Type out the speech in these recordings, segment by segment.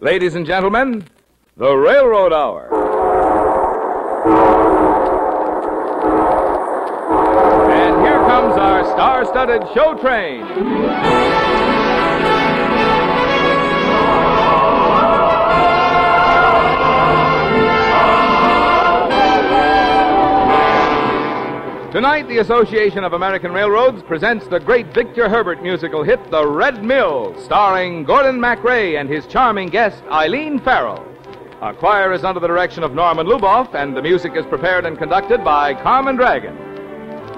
Ladies and gentlemen, the Railroad Hour. And here comes our star studded show train. Tonight, the Association of American Railroads presents the great Victor Herbert musical hit, The Red Mill, starring Gordon MacRae and his charming guest, Eileen Farrell. Our choir is under the direction of Norman Luboff, and the music is prepared and conducted by Carmen Dragon.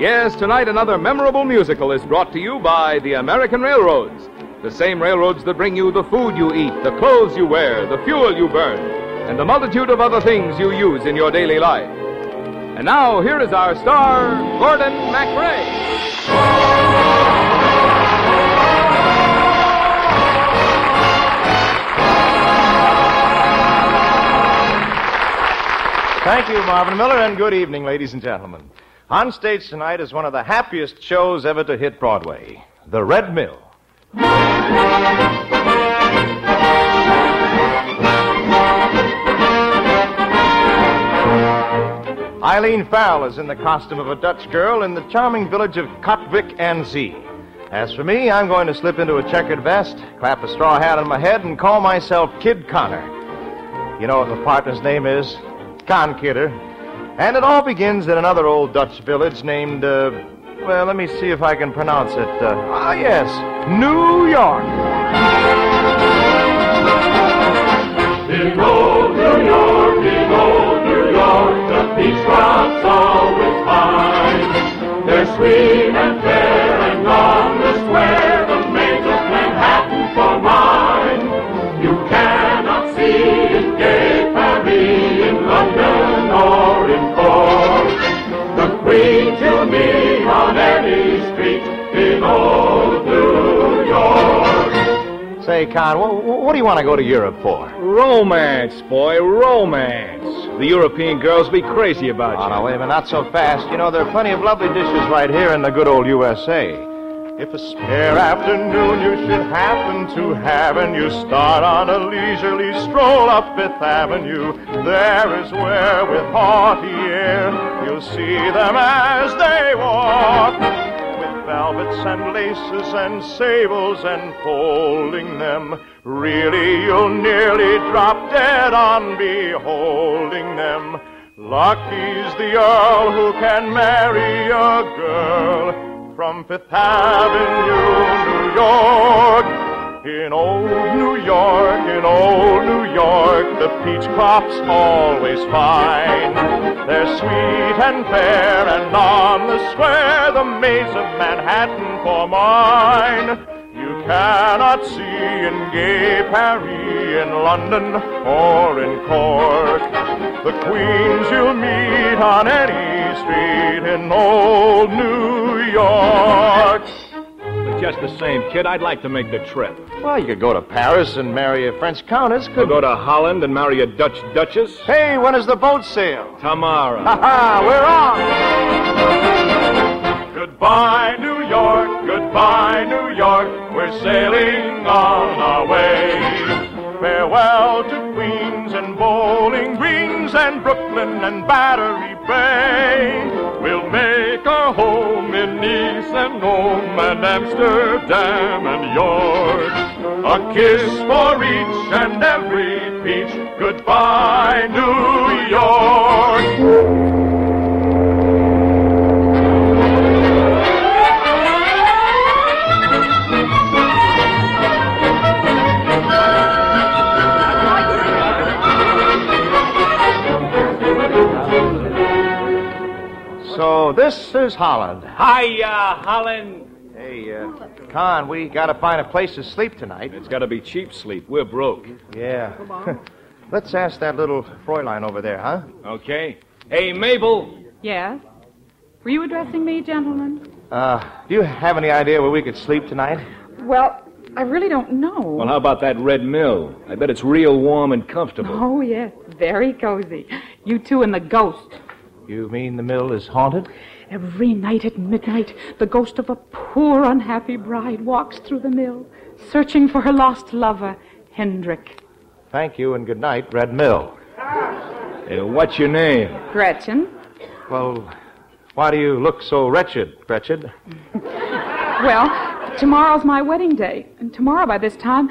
Yes, tonight another memorable musical is brought to you by the American Railroads, the same railroads that bring you the food you eat, the clothes you wear, the fuel you burn, and the multitude of other things you use in your daily life. And now, here is our star, Gordon MacRae. Thank you, Marvin Miller, and good evening, ladies and gentlemen. On stage tonight is one of the happiest shows ever to hit Broadway The Red Mill. Eileen Farrell is in the costume of a Dutch girl in the charming village of Kotvik and Z. As for me, I'm going to slip into a checkered vest, clap a straw hat on my head, and call myself Kid Connor. You know what my partner's name is? Con Kidder. And it all begins in another old Dutch village named, uh, well, let me see if I can pronounce it. Uh, ah, yes, New York. York, the peach crops always fine. They're sweet and fair, and on the square, the maids of Manhattan for mine. You cannot see in gay Paris, in London, or in Cork. The Queen to me on any street in old New York. Say, Con, what, what do you want to go to Europe for? Romance, boy, romance. The European girls be crazy about Oh, ah, no, wait a minute, not so fast. You know, there are plenty of lovely dishes right here in the good old USA. If a spare afternoon you should happen to have and you start on a leisurely stroll up Fifth Avenue, there is where with haughty air you'll see them as they walk. Velvets and laces and sables and folding them, really you'll nearly drop dead on beholding them. Lucky's the earl who can marry a girl from Fifth Avenue, New York. In old New York, in old New York, the peach crop's always fine. They're sweet and fair, and on the square, the maids of Manhattan for mine. You cannot see in gay Paris, in London, or in Cork. The queens you'll meet on any street in old New York. But just the same, kid, I'd like to make the trip. Well, you could go to Paris and marry a French countess, We'll could go to Holland and marry a Dutch duchess. Hey, when does the boat sail? Tomorrow. Ha ha, we're on! Goodbye, New York, goodbye, New York, we're sailing on our way. Farewell to Queens and Bowling Greens and Brooklyn and Battery home in Nice and Rome and Amsterdam and York. A kiss for each and every peach. Goodbye, New York. So this is Holland. Hiya, Holland. Hey, uh, Con, we gotta find a place to sleep tonight. It's got to be cheap sleep. We're broke. Yeah. Let's ask that little Fräulein over there, huh? Okay. Hey, Mabel. Yes? Were you addressing me, gentlemen? Uh, do you have any idea where we could sleep tonight? Well, I really don't know. Well, how about that red mill? I bet it's real warm and comfortable. Oh, yes. Very cozy. You two and the ghost. You mean the mill is haunted? Every night at midnight, the ghost of a poor, unhappy bride walks through the mill, searching for her lost lover, Hendrik. Thank you and good night, Red Mill. Uh, what's your name? Gretchen. Well, why do you look so wretched, wretched? Well, tomorrow's my wedding day. And tomorrow, by this time,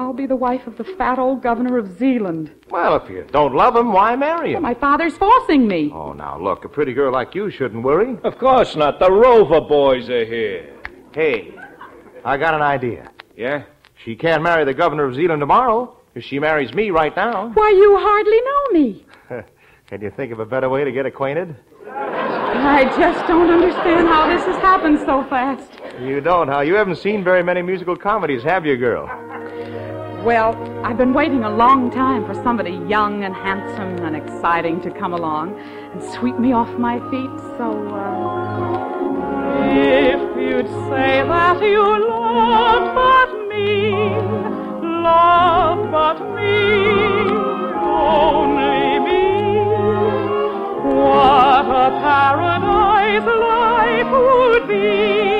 I'll be the wife of the fat old governor of Zealand. Well, if you don't love him, why marry him? My father's forcing me. Oh, now look, a pretty girl like you shouldn't worry. Of course not. The Rover boys are here. Hey, I got an idea. Yeah? She can't marry the governor of Zealand tomorrow if she marries me right now. Why, you hardly know me. Can you think of a better way to get acquainted? I just don't understand how this has happened so fast. You don't, huh? You haven't seen very many musical comedies, have you, girl? Well, I've been waiting a long time for somebody young and handsome and exciting to come along and sweep me off my feet, so, uh... If you'd say that you loved but me, loved but me, only me, what a paradise life would be.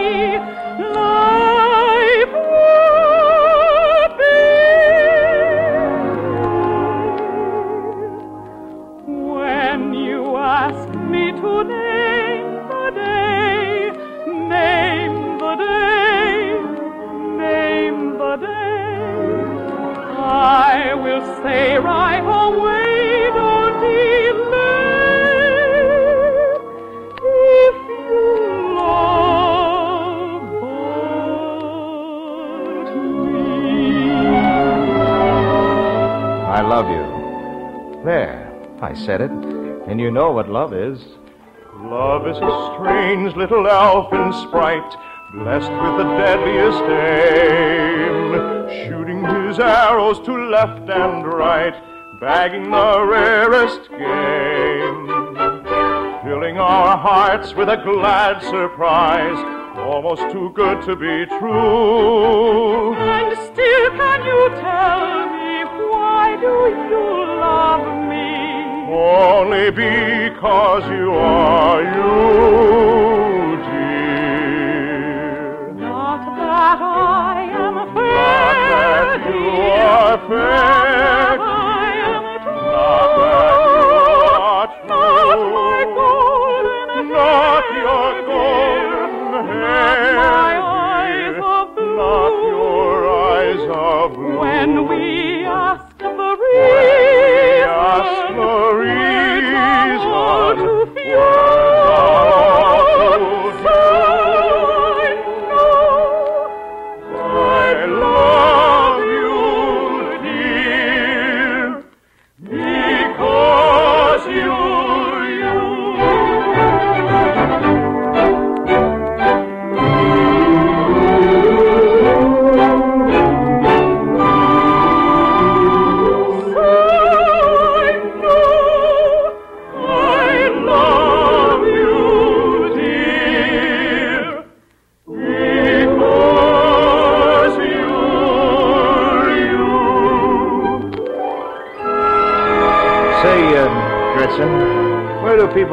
I will say right away, don't delay. If you love but me. I love you. There, I said it. And you know what love is. Love is a strange little elfin sprite, blessed with the deadliest aim, shooting his arrows to left and right, bagging the rarest game, filling our hearts with a glad surprise, almost too good to be true. And still, can you tell me why do you love me? Only because you are you, you are fair,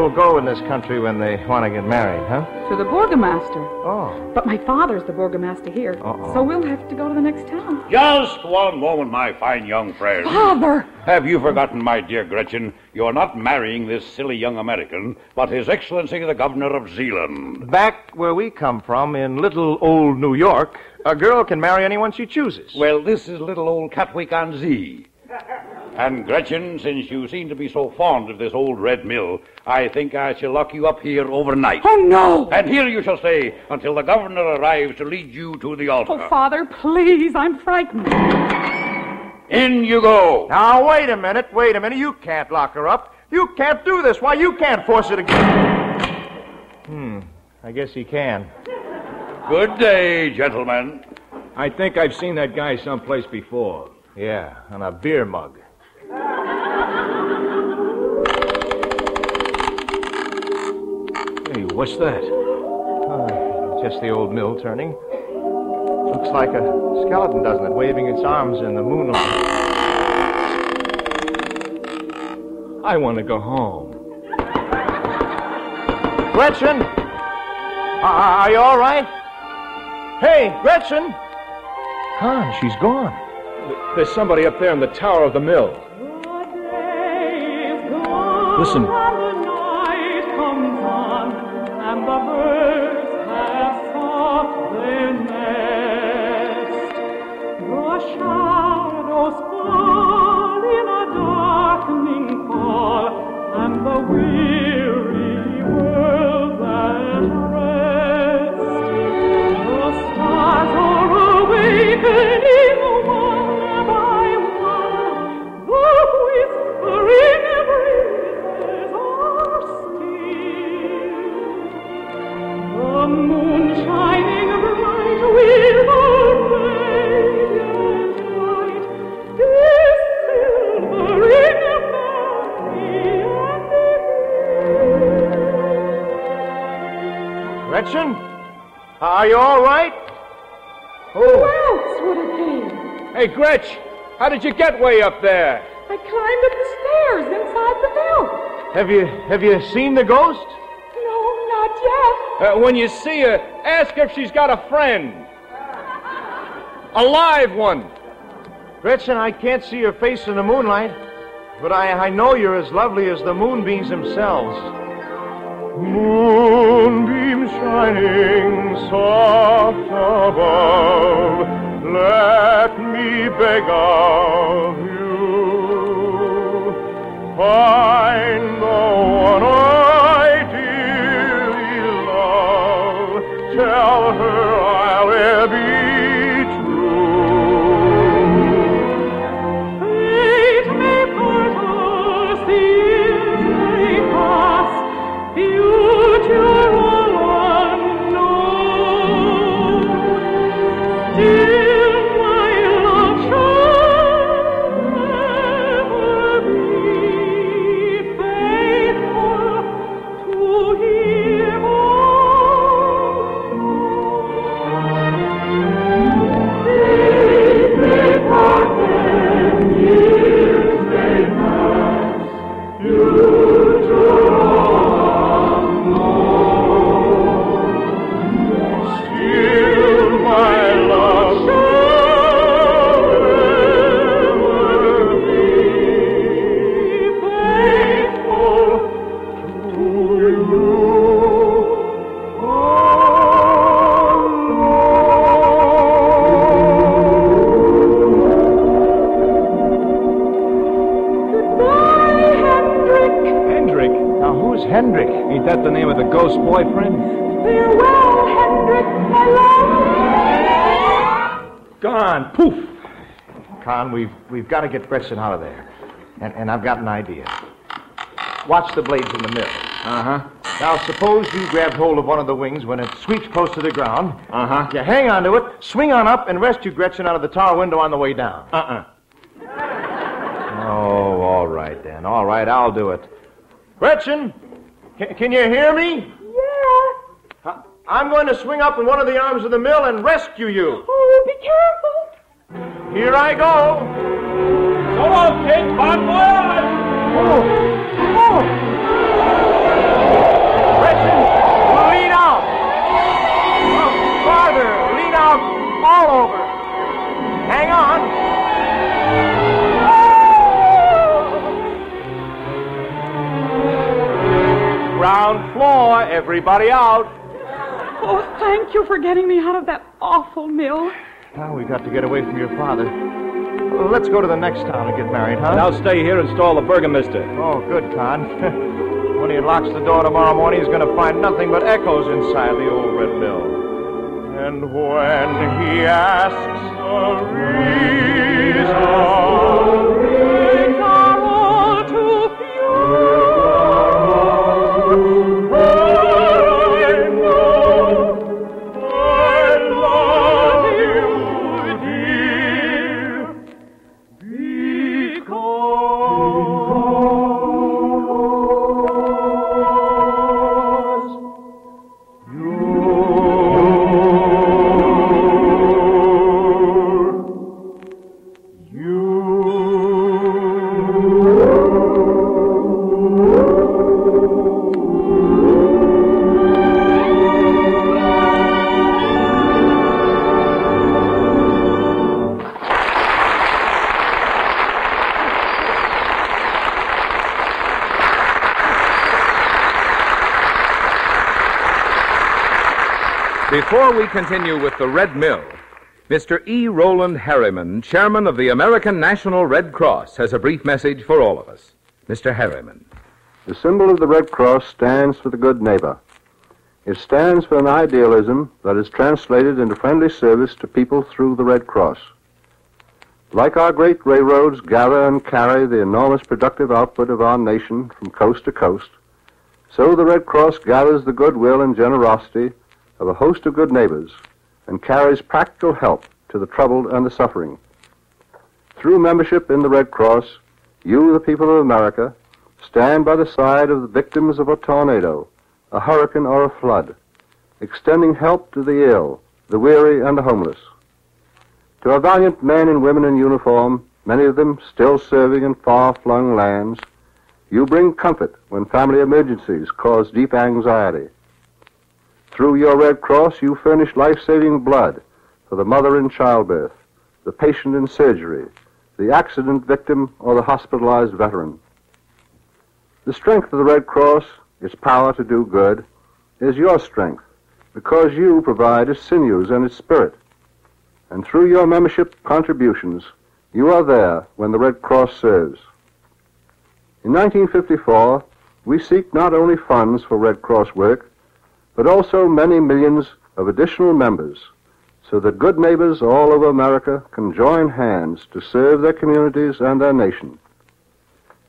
people go in this country when they want to get married, huh? To the Burgomaster. Oh. But my father's the Burgomaster here, Uh-oh. so we'll have to go to the next town. Just one moment, my fine young friend. Father! Have you forgotten, my dear Gretchen, you're not marrying this silly young American, but His Excellency the Governor of Zealand. Back where we come from, in little old New York, a girl can marry anyone she chooses. Well, this is little old Catwick on Z. And Gretchen, since you seem to be so fond of this old red mill, I think I shall lock you up here overnight. Oh, no! And here you shall stay until the governor arrives to lead you to the altar. Oh, Father, please, I'm frightened. In you go. Now, wait a minute, wait a minute. You can't lock her up. You can't do this. Why, you can't force it to. Hmm, I guess he can. Good day, gentlemen. I think I've seen that guy someplace before. Yeah, on a beer mug. What's that? Uh, just the old mill turning. Looks like a skeleton, doesn't it? Waving its arms in the moonlight. I want to go home. Gretchen! Uh, are you all right? Hey, Gretchen! Con, she's gone. There's somebody up there in the tower of the mill. Listen. The shadows Are you all right? Who else would it be? Hey, Gretch, how did you get way up there? I climbed up the stairs inside the mill. Have you have you seen the ghost? No, not yet. Uh, when you see her, ask her if she's got a friend. A live one. Gretchen, I can't see your face in the moonlight, but I, I know you're as lovely as the moonbeams themselves. Moonbeam shining soft above, let me beg of you, find the one we've, we've got to get Gretchen out of there. And, and I've got an idea. Watch the blades in the mill. Uh huh. Now, suppose you grab hold of one of the wings when it sweeps close to the ground. Uh huh. You hang onto it, swing on up, and rescue Gretchen out of the tower window on the way down. Uh uh Oh, all right then. All right, I'll do it. Gretchen, can, can you hear me? Yeah. I- I'm going to swing up in one of the arms of the mill and rescue you. Oh, be careful. Here I go. Everybody out. Oh, thank you for getting me out of that awful mill. Now we've got to get away from your father. Let's go to the next town and get married, huh? And I'll stay here and stall the burgomaster. Oh, good, Con. when he locks the door tomorrow morning, he's going to find nothing but echoes inside the old red mill. And when he asks the reason, Before we continue with the Red Mill, Mr. E. Roland Harriman, chairman of the American National Red Cross, has a brief message for all of us. Mr. Harriman. The symbol of the Red Cross stands for the good neighbor. It stands for an idealism that is translated into friendly service to people through the Red Cross. Like our great railroads gather and carry the enormous productive output of our nation from coast to coast, so the Red Cross gathers the goodwill and generosity of a host of good neighbors and carries practical help to the troubled and the suffering. Through membership in the Red Cross, you, the people of America, stand by the side of the victims of a tornado, a hurricane, or a flood, extending help to the ill, the weary, and the homeless. To our valiant men and women in uniform, many of them still serving in far flung lands, you bring comfort when family emergencies cause deep anxiety. Through your Red Cross, you furnish life saving blood for the mother in childbirth, the patient in surgery, the accident victim, or the hospitalized veteran. The strength of the Red Cross, its power to do good, is your strength because you provide its sinews and its spirit. And through your membership contributions, you are there when the Red Cross serves. In 1954, we seek not only funds for Red Cross work, but also many millions of additional members so that good neighbors all over America can join hands to serve their communities and their nation.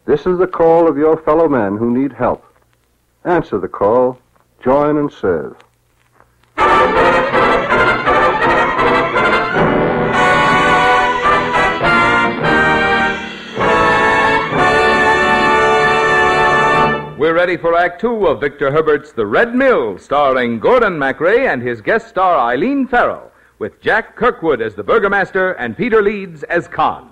This is the call of your fellow men who need help. Answer the call, join and serve. We're ready for Act Two of Victor Herbert's The Red Mill, starring Gordon MacRae and his guest star Eileen Farrell, with Jack Kirkwood as the burgomaster and Peter Leeds as Con.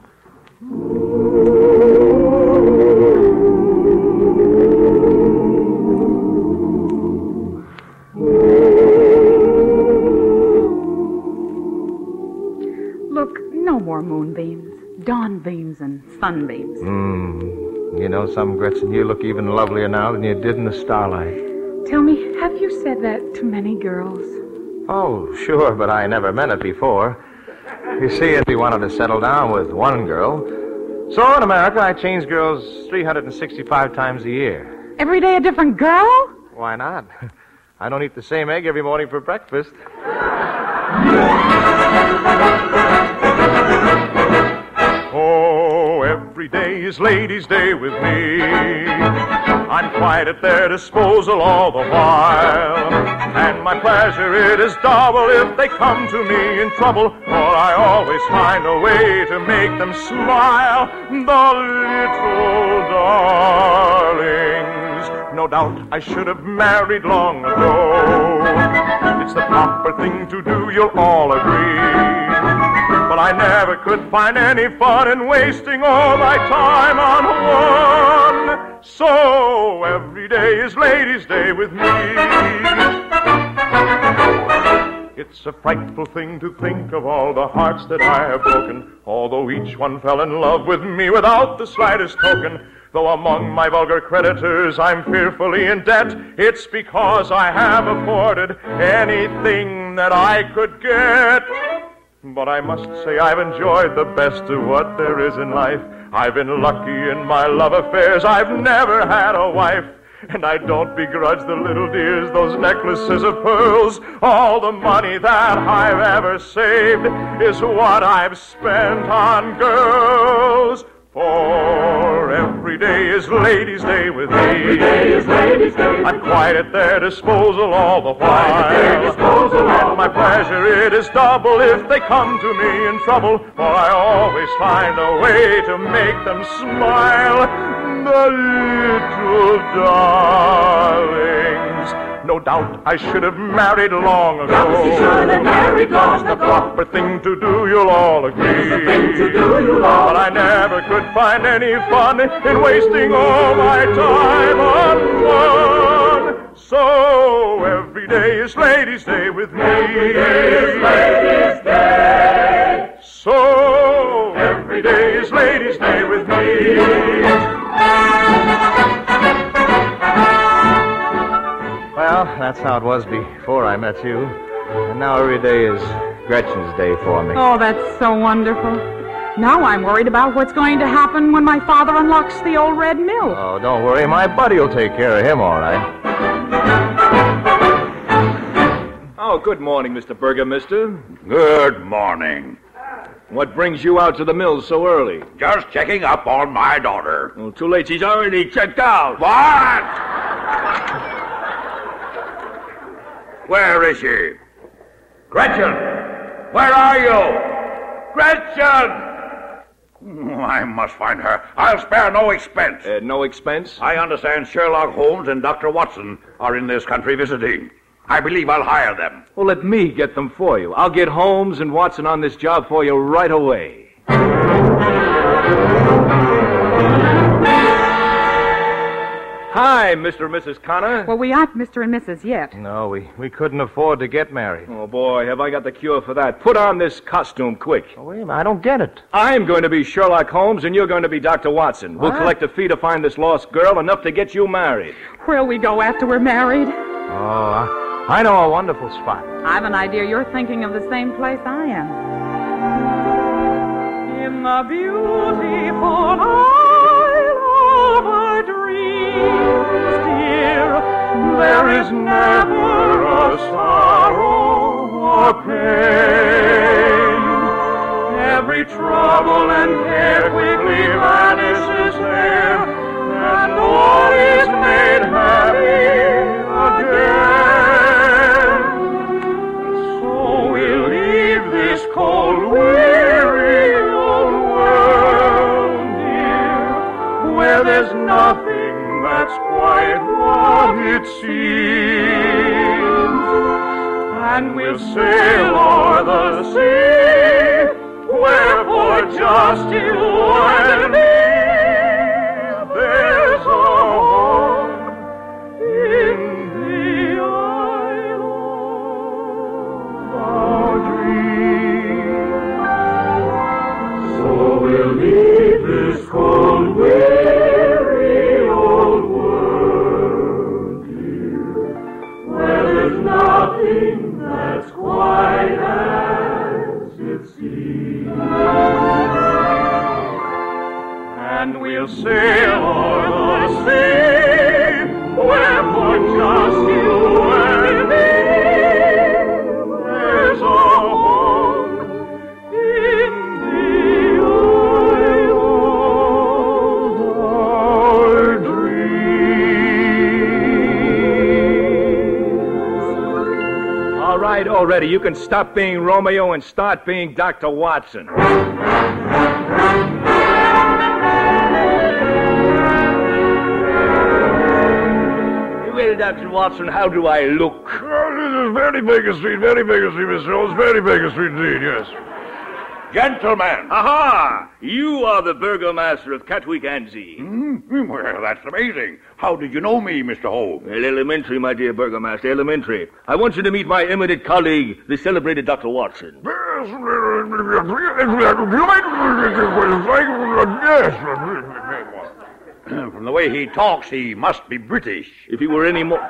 Look, no more moonbeams, dawn beams, and sunbeams. Hmm. You know, some Gretchen, you look even lovelier now than you did in the starlight. Tell me, have you said that to many girls? Oh, sure, but I never meant it before. You see, if we wanted to settle down with one girl. So in America, I change girls 365 times a year. Every day a different girl? Why not? I don't eat the same egg every morning for breakfast. every day is Ladies' Day with me. I'm quite at their disposal all the while. And my pleasure it is double if they come to me in trouble, for I always find a way to make them smile. The little darlings. No doubt I should have married long ago. It's the proper thing to do, you'll all agree. But I never could find any fun in wasting all my time on one. So every day is Ladies' Day with me. It's a frightful thing to think of all the hearts that I have broken, although each one fell in love with me without the slightest token. Though among my vulgar creditors I'm fearfully in debt, it's because I have afforded anything that I could get. But I must say I've enjoyed the best of what there is in life. I've been lucky in my love affairs. I've never had a wife. And I don't begrudge the little dears those necklaces of pearls. All the money that I've ever saved is what I've spent on girls. For every day is Ladies' Day with me. Every day is Ladies' Day. I'm quite at their disposal all the while. at their disposal all and my pleasure it is double if they come to me in trouble, for I always find a way to make them smile. The little darlings. No doubt I should have married long ago. Yes, you should have married long It's the proper thing to do, you'll all agree. the thing to do, you'll all But I never could find any fun in wasting all my time on one. So every day is Ladies' Day with me. Every day is Ladies' Day. So every day is Ladies' Day with me. Well, that's how it was before I met you. And now every day is Gretchen's day for me. Oh, that's so wonderful. Now I'm worried about what's going to happen when my father unlocks the old red mill. Oh, don't worry. My buddy will take care of him all right. Oh, good morning, Mr. Burgomaster. Good morning. What brings you out to the mill so early? Just checking up on my daughter. Well, too late. She's already checked out. What? Where is she? Gretchen! Where are you? Gretchen! Oh, I must find her. I'll spare no expense. At no expense? I understand Sherlock Holmes and Dr. Watson are in this country visiting. I believe I'll hire them. Well, let me get them for you. I'll get Holmes and Watson on this job for you right away. Hi, Mr. and Mrs. Connor. Well, we aren't Mr. and Mrs. yet. No, we, we couldn't afford to get married. Oh, boy, have I got the cure for that. Put on this costume quick. Oh, wait a minute. I don't get it. I'm going to be Sherlock Holmes, and you're going to be Dr. Watson. We'll collect a fee to find this lost girl, enough to get you married. Where'll we go after we're married? Oh, I, I know a wonderful spot. I've an idea you're thinking of the same place I am. In the beautiful trouble and care quickly vanishes there, and all is made what. And we'll sail o'er the sea, where for just you right, already. You can stop being Romeo and start being Dr. Watson. Well, Dr. Watson, how do I look? Oh, this is very Baker Street, very Baker Street, Mr. Holmes, very Baker Street indeed, yes. Gentlemen. Aha! You are the burgomaster of Catwick Anzee. Hmm, Well, that's amazing. How did you know me, Mr. Holmes? Well, elementary, my dear burgomaster, elementary. I want you to meet my eminent colleague, the celebrated Dr. Watson. From the way he talks, he must be British. If he were any more.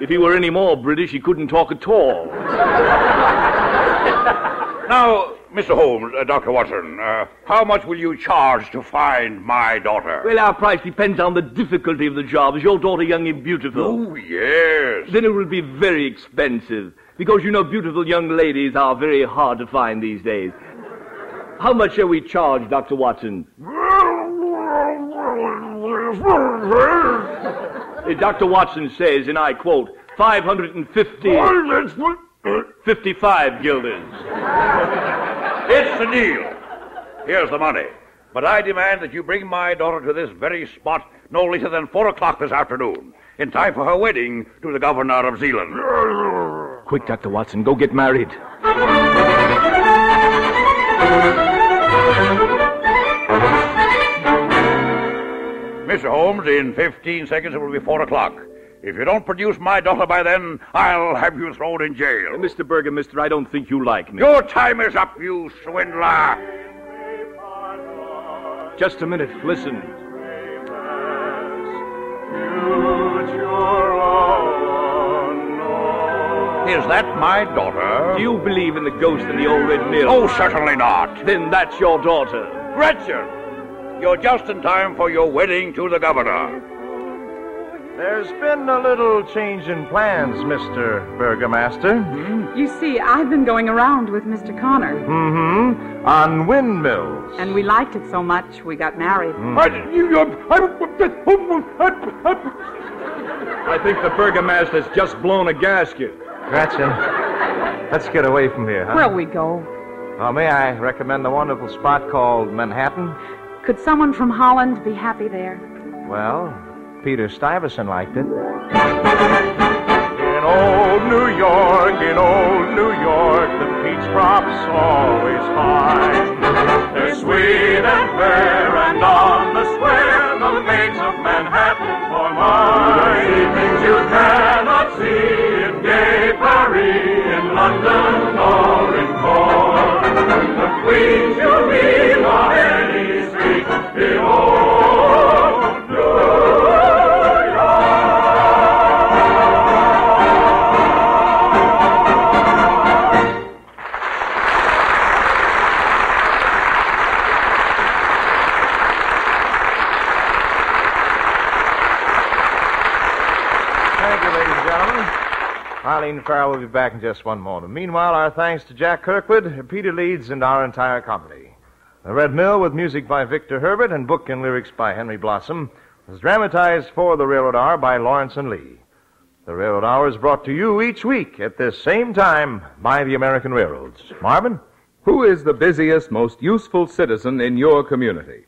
If he were any more British, he couldn't talk at all. Now, Mr. Holmes, uh, Dr. Watson, uh, how much will you charge to find my daughter? Well, our price depends on the difficulty of the job. Is your daughter young and beautiful? oh, yes. Then it will be very expensive. Because, you know, beautiful young ladies are very hard to find these days. How much shall we charge, Dr. Watson? Uh, Dr. Watson says, and I quote, 550. 55 guilders. It's the deal. Here's the money. But I demand that you bring my daughter to this very spot no later than four o'clock this afternoon, in time for her wedding to the governor of Zealand. Quick, Dr. Watson, go get married. Mr. Holmes, in 15 seconds it will be four o'clock. If you don't produce my daughter by then, I'll have you thrown in jail. Uh, Mr. Burgomaster, I don't think you like me. Your time is up, you swindler. Just a minute. Listen. Is that my daughter? Do you believe in the ghost in the old Red Mill? Oh, certainly not. Then that's your daughter. Gretchen, you're just in time for your wedding to the governor. There's been a little change in plans, Mr. Burgomaster. You see, I've been going around with Mr. Connor, Mm-hmm. On windmills. and we liked it so much we got married. I think the burgomaster's just blown a gasket. Gretchen, let's get away from here, huh? Where'll we go? Well, may I recommend the wonderful spot called Manhattan? Could someone from Holland be happy there? Well, Peter Stuyvesant liked it. In old New York, in old New York, the peach crops always fine. They're sweet and fair, Farrell will be back in just one moment. Meanwhile, our thanks to Jack Kirkwood, Peter Leeds, and our entire company. The Red Mill, with music by Victor Herbert and book and lyrics by Henry Blossom, was dramatized for the Railroad Hour by Lawrence and Lee. The Railroad Hour is brought to you each week at this same time by the American Railroads. Marvin? Who is the busiest, most useful citizen in your community?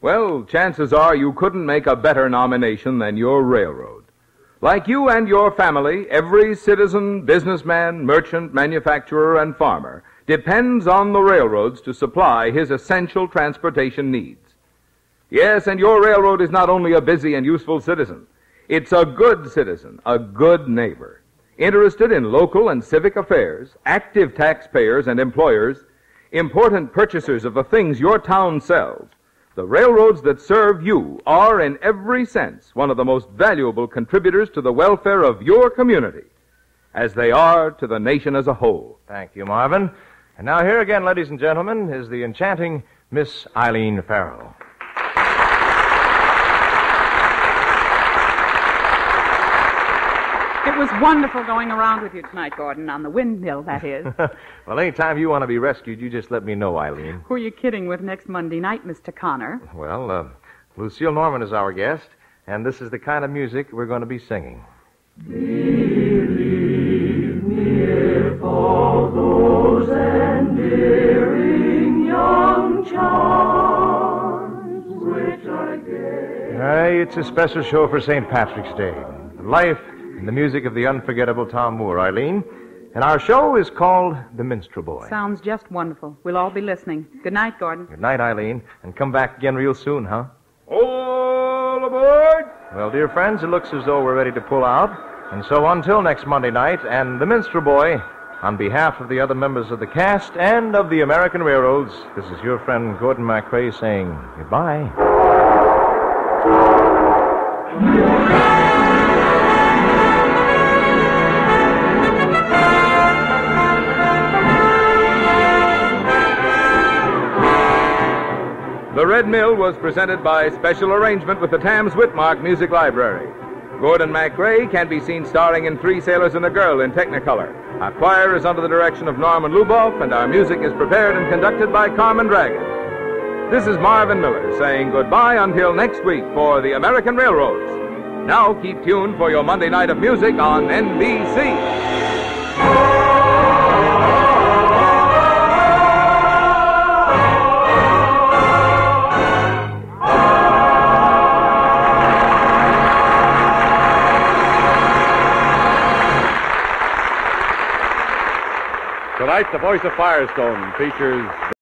Well, chances are you couldn't make a better nomination than your railroad. Like you and your family, every citizen, businessman, merchant, manufacturer, and farmer depends on the railroads to supply his essential transportation needs. Yes, and your railroad is not only a busy and useful citizen, it's a good citizen, a good neighbor, interested in local and civic affairs, active taxpayers and employers, important purchasers of the things your town sells. The railroads that serve you are, in every sense, one of the most valuable contributors to the welfare of your community, as they are to the nation as a whole. Thank you, Marvin. And now, here again, ladies and gentlemen, is the enchanting Miss Eileen Farrell. It was wonderful going around with you tonight, Gordon, on the windmill, that is. well, anytime you want to be rescued, you just let me know, Eileen. Who are you kidding with next Monday night, Mr. Connor? Well, uh, Lucille Norman is our guest, and this is the kind of music we're going to be singing. For those endearing young charms which I gave. Hey, it's a special show for St. Patrick's Day. Life and the music of the unforgettable Tom Moore, Eileen. And our show is called The Minstrel Boy. Sounds just wonderful. We'll all be listening. Good night, Gordon. Good night, Eileen, and come back again real soon, huh? All aboard! Well, dear friends, it looks as though we're ready to pull out. And so until next Monday night, and The Minstrel Boy, on behalf of the other members of the cast and of the American Railroads, this is your friend Gordon MacRae saying goodbye. Mill was presented by special arrangement with the Tams Witmark Music Library. Gordon MacRae can be seen starring in Three Sailors and a Girl in Technicolor. Our choir is under the direction of Norman Luboff, and our music is prepared and conducted by Carmen Dragon. This is Marvin Miller saying goodbye until next week for the American Railroads. Now keep tuned for your Monday night of music on NBC. Tonight, The Voice of Firestone features